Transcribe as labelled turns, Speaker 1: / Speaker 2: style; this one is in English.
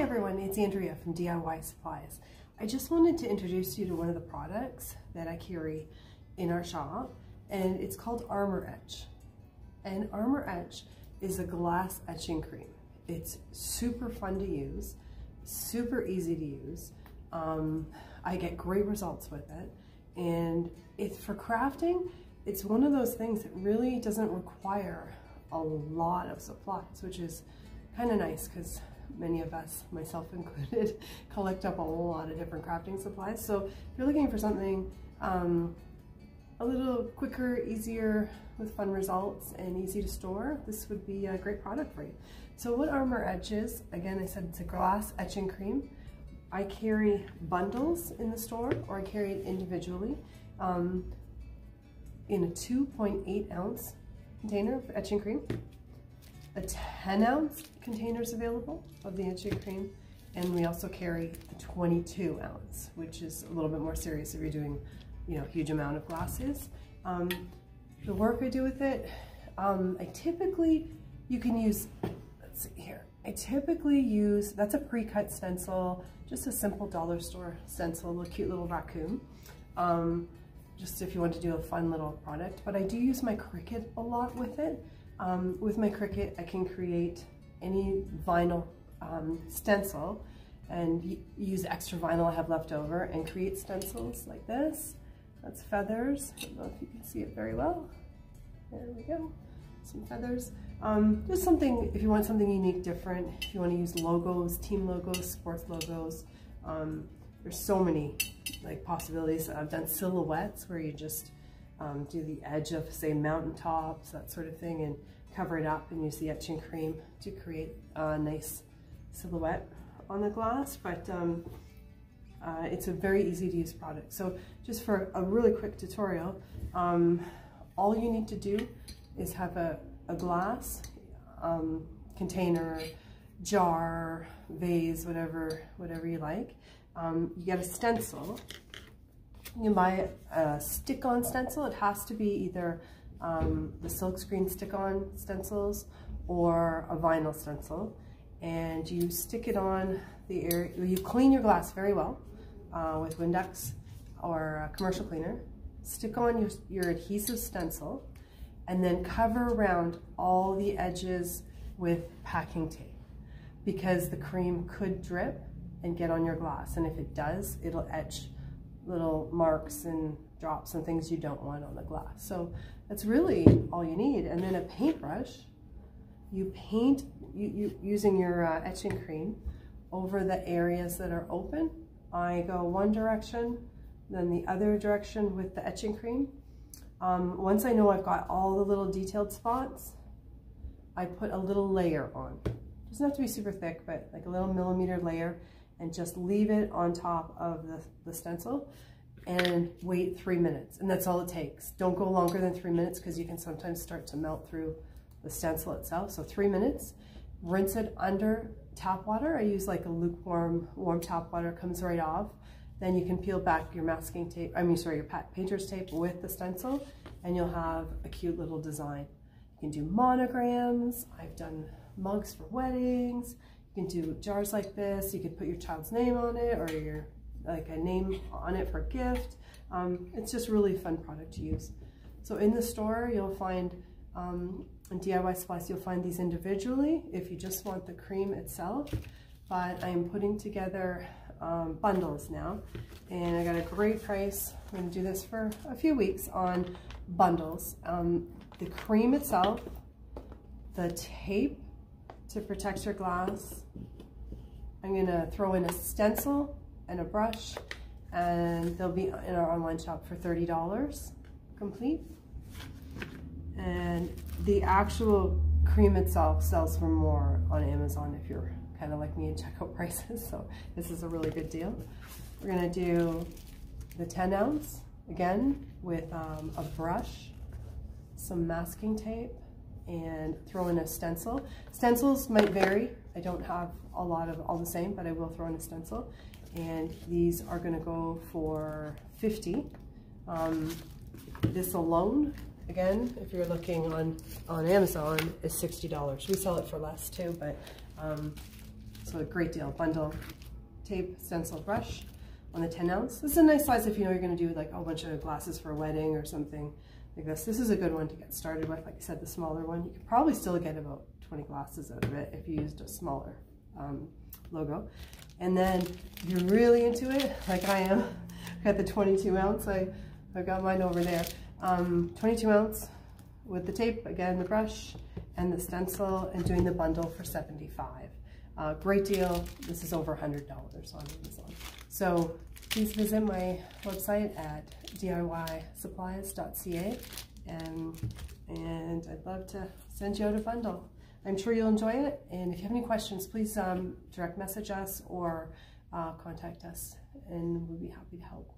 Speaker 1: everyone, it's Andrea from DIY Supplies. I just wanted to introduce you to one of the products that I carry in our shop and it's called Armour Etch. And Armour Etch is a glass etching cream. It's super fun to use, super easy to use. Um, I get great results with it and it's for crafting. It's one of those things that really doesn't require a lot of supplies, which is kind of nice because many of us, myself included, collect up a whole lot of different crafting supplies. So if you're looking for something um, a little quicker, easier, with fun results and easy to store, this would be a great product for you. So what Armour Etch is, again, I said it's a glass etching cream. I carry bundles in the store or I carry it individually um, in a 2.8 ounce container of etching cream a 10 ounce containers available of the etching cream. And we also carry a 22 ounce which is a little bit more serious if you're doing you know huge amount of glasses. Um, the work I do with it um, I typically you can use let's see here. I typically use that's a pre-cut stencil just a simple dollar store stencil a cute little raccoon. Um, just if you want to do a fun little product but I do use my Cricut a lot with it um, with my Cricut, I can create any vinyl um, stencil and use extra vinyl I have left over and create stencils like this. That's feathers. I don't know if you can see it very well. There we go. Some feathers. Um, just something, if you want something unique, different, if you want to use logos, team logos, sports logos, um, there's so many like possibilities. I've done silhouettes where you just um, do the edge of say mountaintops, that sort of thing, and cover it up and use the etching cream to create a nice silhouette on the glass. But um, uh, it's a very easy to use product. So just for a really quick tutorial, um, all you need to do is have a, a glass um, container, jar, vase, whatever, whatever you like. Um, you get a stencil you buy a stick-on stencil. It has to be either um, the silkscreen stick-on stencils or a vinyl stencil. And you stick it on the area, you clean your glass very well uh, with Windex or a commercial cleaner. Stick on your, your adhesive stencil and then cover around all the edges with packing tape because the cream could drip and get on your glass. And if it does, it'll etch little marks and drops and things you don't want on the glass. So that's really all you need. And then a paintbrush, you paint you, you using your uh, etching cream over the areas that are open. I go one direction, then the other direction with the etching cream. Um, once I know I've got all the little detailed spots, I put a little layer on. It doesn't have to be super thick, but like a little millimeter layer and just leave it on top of the, the stencil and wait three minutes. And that's all it takes. Don't go longer than three minutes because you can sometimes start to melt through the stencil itself. So three minutes, rinse it under tap water. I use like a lukewarm, warm tap water, comes right off. Then you can peel back your masking tape, I mean, sorry, your painter's tape with the stencil and you'll have a cute little design. You can do monograms. I've done mugs for weddings. You can do jars like this. You could put your child's name on it or your like a name on it for a gift. Um, it's just really fun product to use. So in the store, you'll find, um, DIY supplies, you'll find these individually if you just want the cream itself. But I'm putting together um, bundles now and I got a great price. I'm gonna do this for a few weeks on bundles. Um, the cream itself, the tape to protect your glass. I'm gonna throw in a stencil and a brush and they'll be in our online shop for $30 complete. And the actual cream itself sells for more on Amazon if you're kind of like me and check out prices. So this is a really good deal. We're gonna do the 10 ounce again with um, a brush, some masking tape, and throw in a stencil. Stencils might vary. I don't have a lot of all the same, but I will throw in a stencil. And these are gonna go for 50. Um, this alone, again, if you're looking on, on Amazon, is $60. We sell it for less too, but um, So a great deal. Bundle, tape, stencil, brush on the 10 ounce. This is a nice size if you know you're going to do like a whole bunch of glasses for a wedding or something like this. This is a good one to get started with. Like I said, the smaller one. You could probably still get about 20 glasses out of it if you used a smaller um, logo. And then if you're really into it, like I am, I got the 22 ounce. I, I've got mine over there. Um, 22 ounce with the tape, again, the brush and the stencil and doing the bundle for 75. Uh, great deal. This is over $100 on Amazon. So please visit my website at diysupplies.ca and, and I'd love to send you out a bundle. I'm sure you'll enjoy it. And if you have any questions, please um, direct message us or uh, contact us and we'll be happy to help.